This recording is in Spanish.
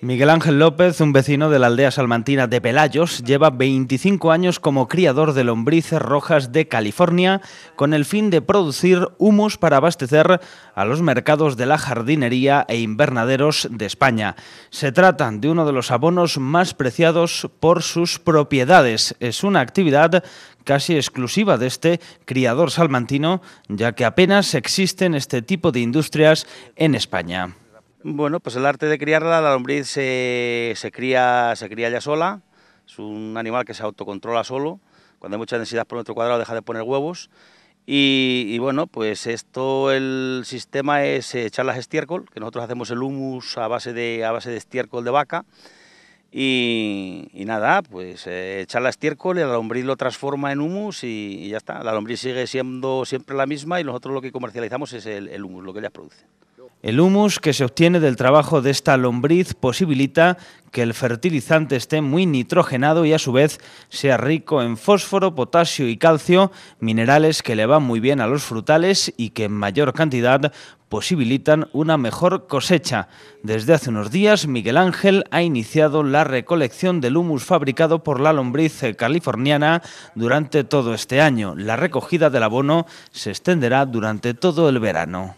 Miguel Ángel López, un vecino de la aldea salmantina de Pelayos, lleva 25 años como criador de lombrices rojas de California con el fin de producir humus para abastecer a los mercados de la jardinería e invernaderos de España. Se trata de uno de los abonos más preciados por sus propiedades. Es una actividad casi exclusiva de este criador salmantino, ya que apenas existen este tipo de industrias en España. Bueno, pues el arte de criarla, la lombriz se, cría, se cría ya sola, es un animal que se autocontrola solo, cuando hay mucha densidad por metro cuadrado deja de poner huevos y, bueno, pues esto, el sistema es echar las estiércol, que nosotros hacemos el humus a base de, a base de estiércol de vaca y, nada, pues eh, echar la estiércol y la lombriz lo transforma en humus y, ya está. La lombriz sigue siendo siempre la misma y nosotros lo que comercializamos es el, el humus, lo que ella produce. El humus que se obtiene del trabajo de esta lombriz posibilita que el fertilizante esté muy nitrogenado y a su vez sea rico en fósforo, potasio y calcio, minerales que le van muy bien a los frutales y que en mayor cantidad posibilitan una mejor cosecha. Desde hace unos días, Miguel Ángel ha iniciado la recolección del humus fabricado por la lombriz californiana durante todo este año. La recogida del abono se extenderá durante todo el verano.